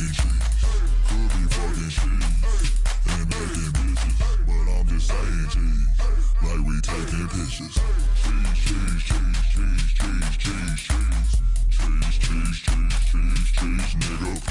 fucking shit. Could be fucking cheese, And making bitches. But I'm just saying cheese. Like we taking pictures. Cheese, cheese, cheese, cheese, cheese, cheese, cheese. Cheese, cheese, cheese, cheese, cheese, nigga.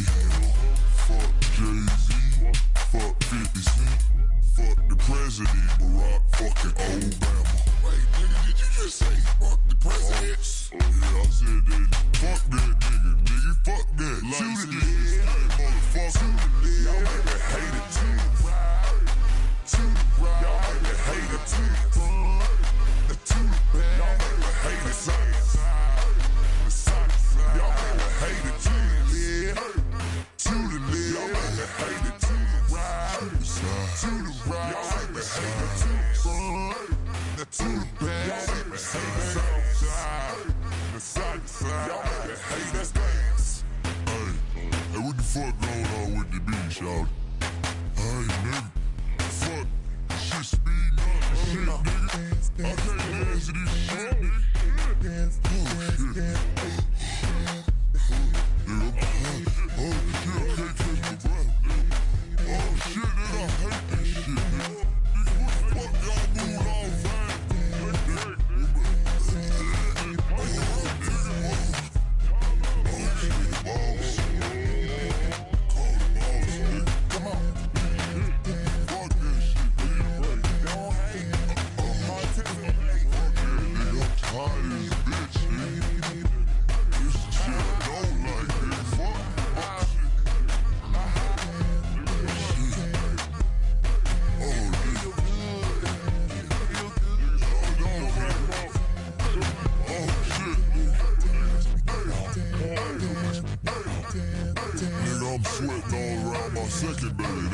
Hammer. Fuck Jay-Z. Fuck 50 Cent. Fuck the president, Barack fucking Obama. Wait, nigga, did you just say fuck the president? Oh yeah, I said that. Fuck that nigga, nigga. Fuck that. Shoot it, hey, motherfucker. Y'all make me hate it too. Y'all make me hate it too. The two bags, south the south side, the hate that's dance. Hey, hey, what the fuck going with the beach, y'all? Hey, nigga, fuck, shit speeding up shit, nigga. I can't dance this shit. second, baby.